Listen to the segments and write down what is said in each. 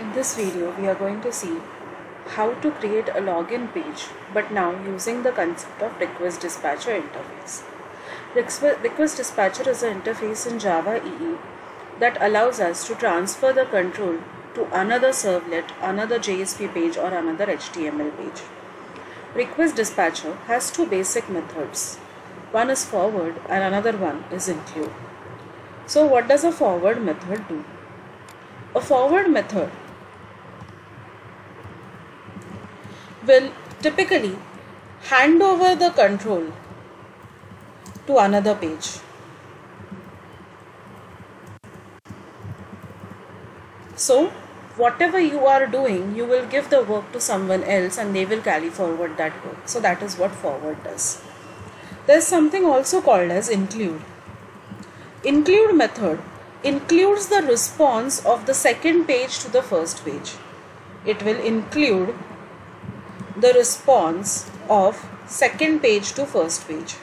In this video, we are going to see how to create a login page, but now using the concept of request dispatcher interface. Requ- Request dispatcher is an interface in Java EE that allows us to transfer the control to another servlet, another JSP page, or another HTML page. Request dispatcher has two basic methods. One is forward and another one is include. So what does a forward method do? A forward method will typically hand over the control to another page. So, whatever you are doing, you will give the work to someone else and they will carry forward that work. So, that is what forward does. There's something also called as include. Include method includes the response of the second page to the first page. It will include the response of second page to first page.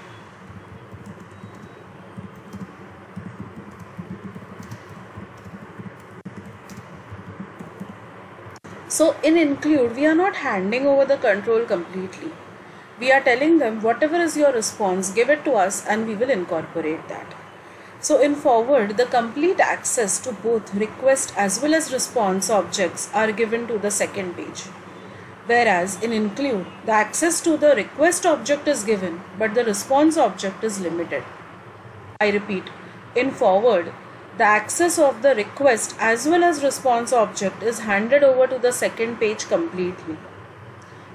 So in include, we are not handing over the control completely. We are telling them whatever is your response, give it to us and we will incorporate that. So in forward, the complete access to both request as well as response objects are given to the second page. Whereas in include, the access to the request object is given, but the response object is limited. I repeat, in forward, the access of the request as well as response object is handed over to the second page completely.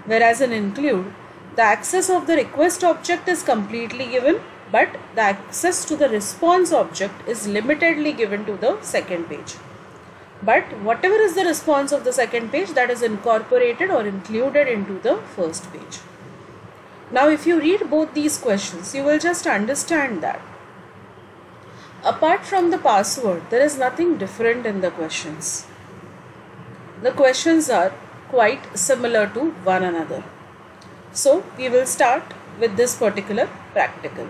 Whereas in include, the access of the request object is completely given, but the access to the response object is limitedly given to the second page. But whatever is the response of the second page that is incorporated or included into the first page. Now, if you read both these questions, you will just understand that apart from the password, there is nothing different in the questions. The questions are quite similar to one another. So, we will start with this particular practical.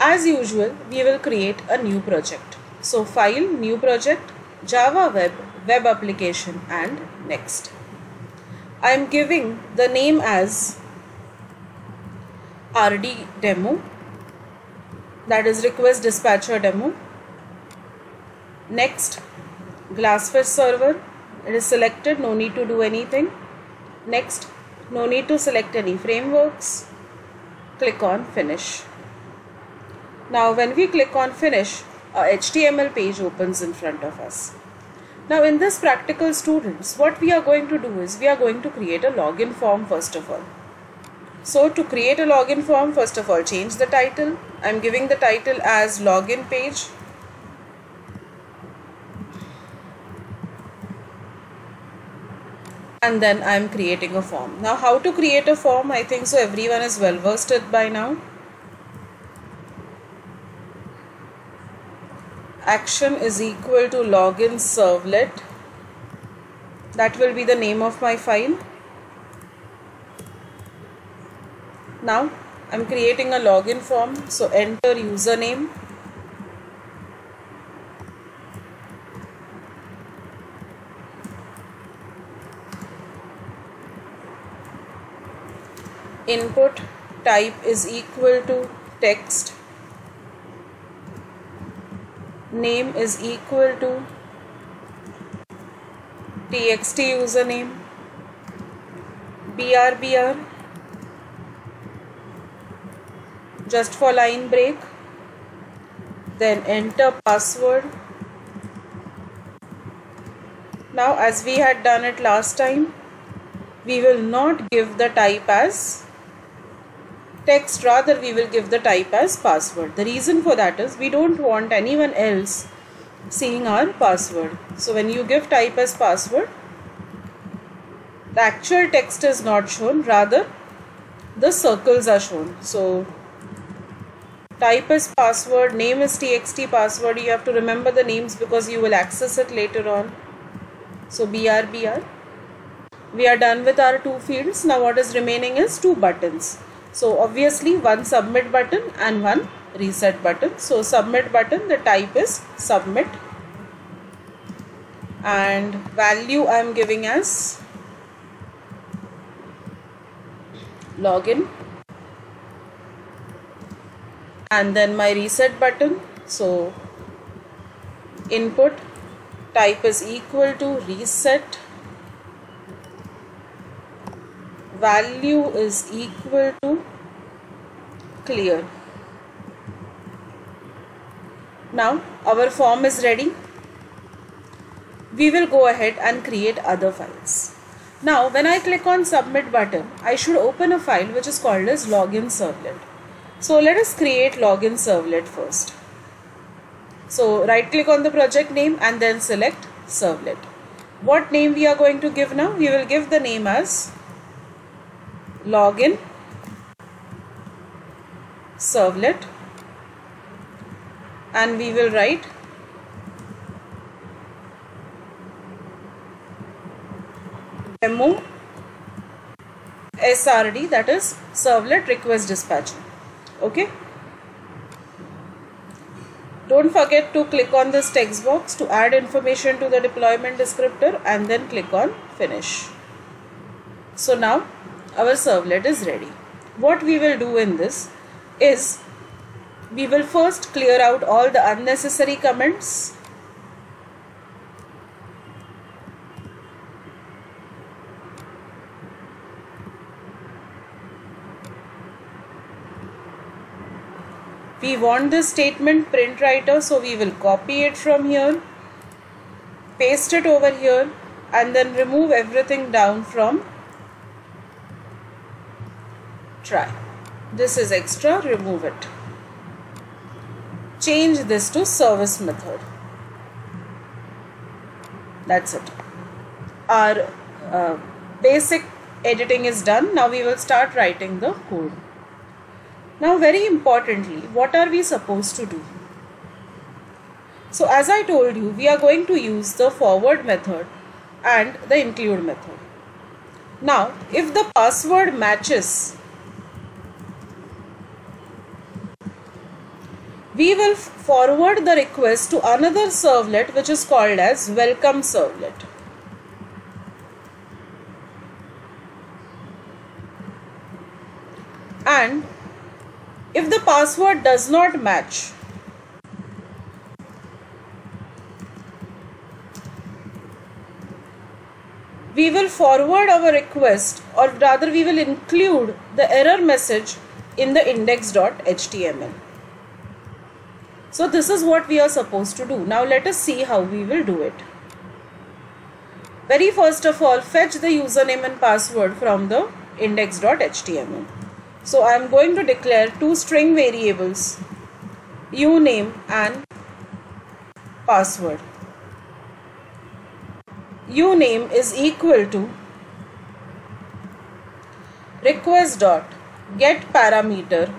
As usual, we will create a new project. So, file, new project, Java Web, Web Application, and next. I am giving the name as RD Demo. That is request dispatcher demo. Next glassfish server. It is selected no need to do anything. Next no need to select any frameworks. Click on finish. Now when we click on finish Uh, a html page opens in front of us now in this practical students what we are going to do is we are going to create a login form first of all so to create a login form, first of all, change the title. I'm giving the title as login page. And then I'm creating a form. Now how to create a form? I think so everyone is well versed by now. Action is equal to login servlet. That will be the name of my file. now I'm creating a login form so enter username input type is equal to text name is equal to txt username brbr just for line break then enter password. Now as we had done it last time we will not give the type as text rather we will give the type as password. The reason for that is we don't want anyone else seeing our password. So when you give type as password the actual text is not shown rather the circles are shown. So type as password name is txt password you have to remember the names because you will access it later on. So brbr we are done with our two fields. Now what is remaining is two buttons so obviously one submit button and one reset button. So submit button the type is submit. And value I'm giving as login. And then my reset button. So input type is equal to reset value is equal to clear now our form is ready we will go ahead and create other files. Now when I click on submit button, I should open a file which is called as login servlet. So let us create login servlet first. So right click on the project name and then select servlet. What name we are going to give now? We will give the name as login servlet and we will write demo SRD that is servlet request dispatcher okay? Don't forget to click on this text box to add information to the deployment descriptor and then click on finish. So now our servlet is ready. What we will do in this is we will first clear out all the unnecessary comments. We want this statement print writer so we will copy it from here paste it over here and then remove everything down from try. This is extra remove it. Change this to service method. That's it. Our uh, basic editing is done. Now we will start writing the code. Now very importantly, what are we supposed to do? So as I told you, we are going to use the forward method and the include method. Now, if the password matches, we will forward the request to another servlet which is called as welcome servlet. And if the password does not match, we will forward our request or rather we will include the error message in the index.html. So this is what we are supposed to do. Now let us see how we will do it. Very first of all fetch the username and password from the index.html. So I am going to declare two string variables uname and password. uname is equal to request dot get parameter.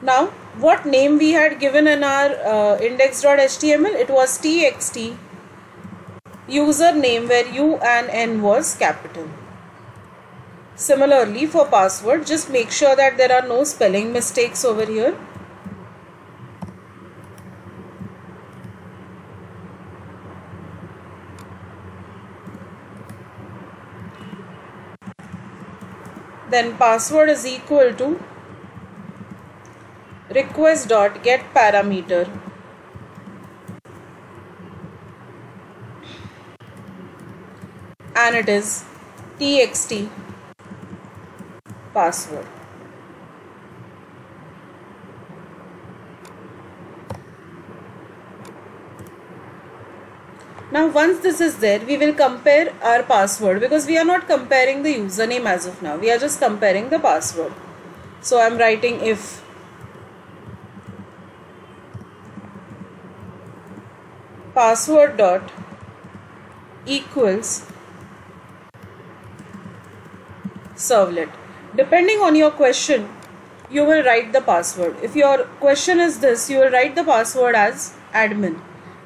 Now what name we had given in our uh, index.html it was txt username where u and n was capital. Similarly for password just make sure that there are no spelling mistakes over here. Then password is equal to request dot get parameter and it is txt password. Now once this is there, we will compare our password because we are not comparing the username as of now. We are just comparing the password. So I am writing if password dot equals servlet. Depending on your question you will write the password. If your question is this you will write the password as admin.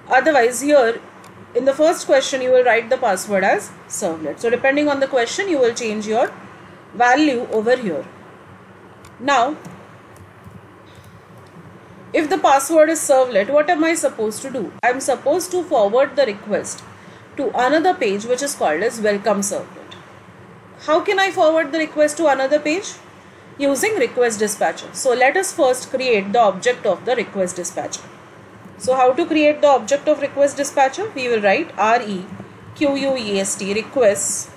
Otherwise here in the first question you will write the password as servlet. So depending on the question you will change your value over here. Now if the password is servlet what am i supposed to do i'm supposed to forward the request to another page which is called as welcome servlet. How can I forward the request to another page? Using request dispatcher. So let us first create the object of the request dispatcher. So how to create the object of request dispatcher? We will write R-E-Q-U-E-S-T request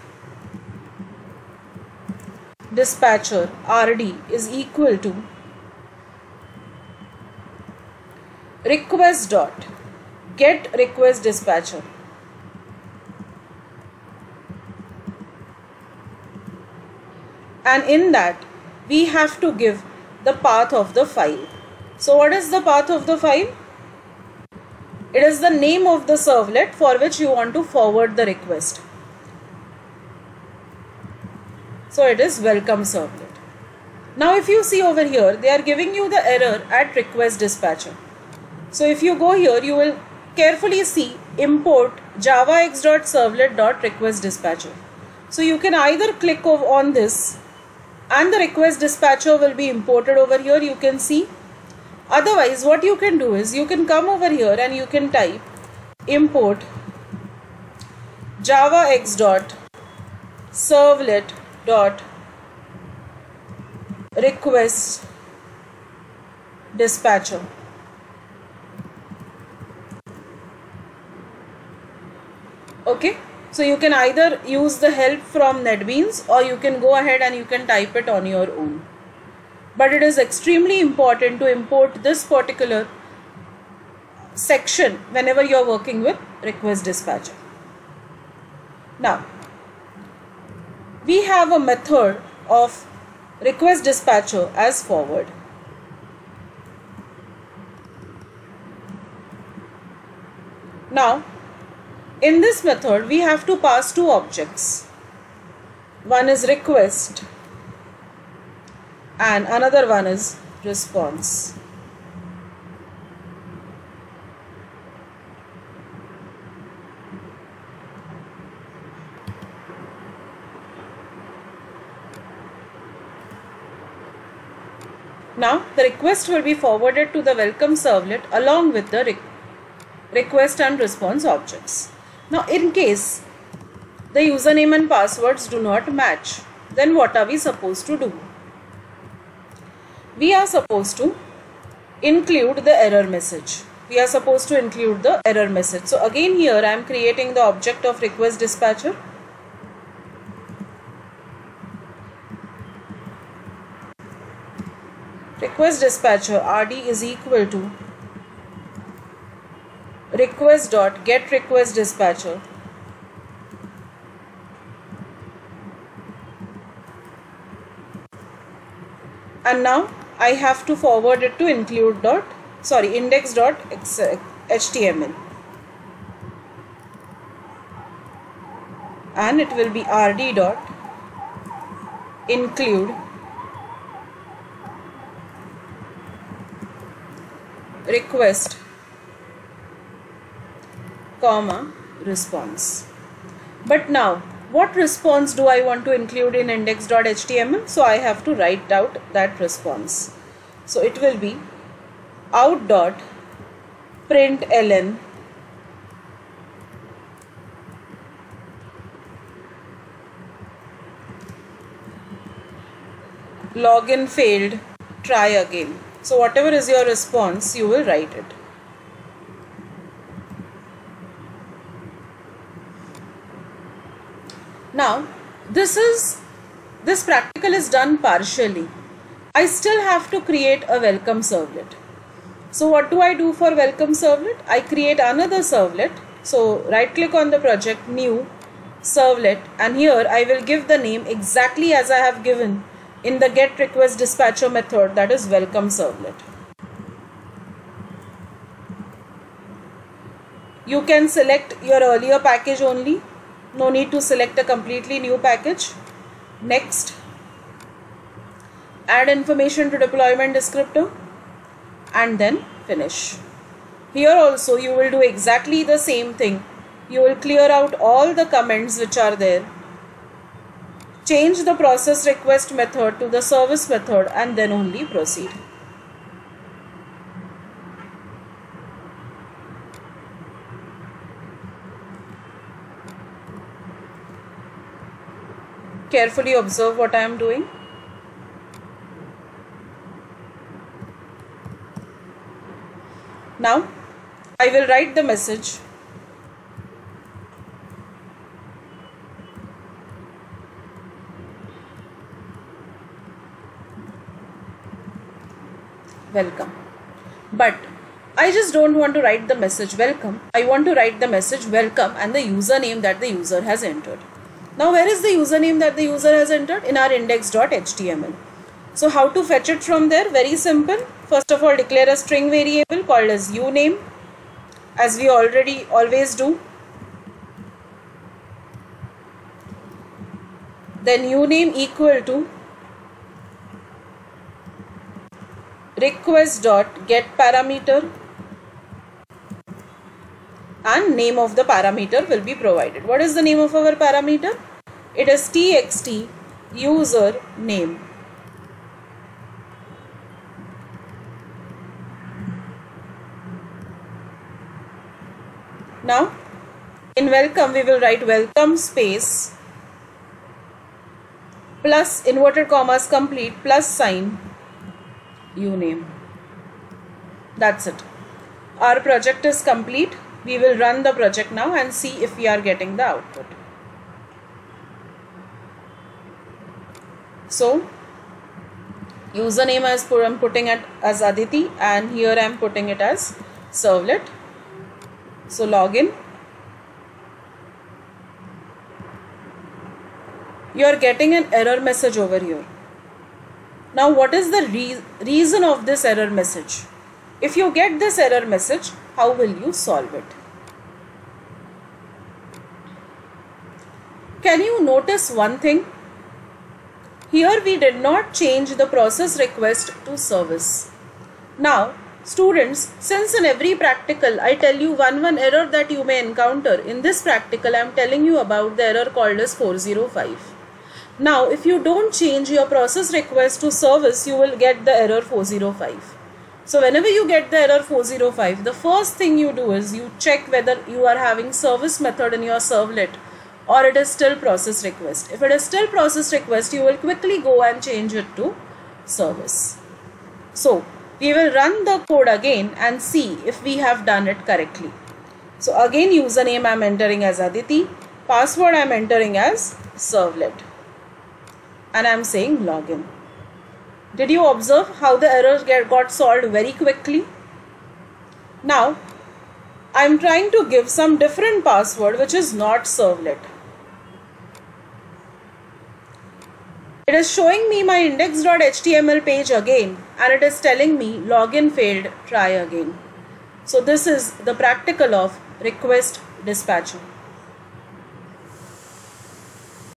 dispatcher RD is equal to request dot get request dispatcher and in that we have to give the path of the file. So what is the path of the file? It is the name of the servlet for which you want to forward the request. So it is welcome servlet. Now if you see over here, they are giving you the error at request dispatcher. So if you go here, you will carefully see import javax.servlet.request dispatcher. So you can either click on this and the request dispatcher will be imported over here. You can see. Otherwise what you can do is you can come over here and you can type import javax dot servlet dot request dispatcher okay so you can either use the help from NetBeans or you can go ahead and you can type it on your own. But it is extremely important to import this particular section whenever you are working with request dispatcher. Now, we have a method of request dispatcher as forward. Now, in this method, we have to pass two objects. One is request and another one is response. Now the request will be forwarded to the welcome servlet along with the re request and response objects. Now in case the username and passwords do not match, then what are we supposed to do? We are supposed to include the error message. We are supposed to include the error message. So again here I am creating the object of request dispatcher. Request dispatcher RD is equal to request dot get request dispatcher. And now I have to forward it to include dot sorry index dot html and it will be rd dot include request comma response. But now what response do I want to include in index.html? So I have to write out that response. So it will be out dot println login failed try again so whatever is your response you will write it Now, this is this practical is done partially. I still have to create a welcome servlet. So what do I do for welcome servlet? I create another servlet. So right click on the project, new servlet and here I will give the name exactly as I have given in the get request dispatcher method that is welcome servlet. You can select your earlier package only no need to select a completely new package. Next. Add information to deployment descriptor. And then finish. Here also you will do exactly the same thing. You will clear out all the comments which are there. Change the process request method to the service method and then only proceed Carefully observe what I am doing. Now I will write the message. Welcome. But I just don't want to write the message welcome. I want to write the message welcome and the username that the user has entered now where is the username that the user has entered? In our index.html so how to fetch it from there? Very simple. First of all declare a string variable called as uname as we already always do. Then uname equal to request dot get parameter and name of the parameter will be provided. What is the name of our parameter? It is txt user name. Now in welcome we will write welcome space plus inverted commas complete plus sign uname. That's it. Our project is complete. We will run the project now and see if we are getting the output. So, username as I'm putting it as Aditi and here I am putting it as servlet. So login. You are getting an error message over here. Now what is the re reason of this error message? If you get this error message, how will you solve it? Can you notice one thing? Here we did not change the process request to service. Now students, since in every practical I tell you one one error that you may encounter, in this practical I am telling you about the error called as 405. Now, if you don't change your process request to service, you will get the error 405. So whenever you get the error 405, the first thing you do is you check whether you are having service method in your servlet or it is still process request. If it is still process request, you will quickly go and change it to service. So we will run the code again and see if we have done it correctly. So again username I am entering as Aditi, password I am entering as servlet and I'm saying login. Did you observe how the error got solved very quickly? Now, I'm trying to give some different password which is not servlet. It is showing me my index.html page again and it is telling me login failed, try again. So this is the practical of request dispatcher.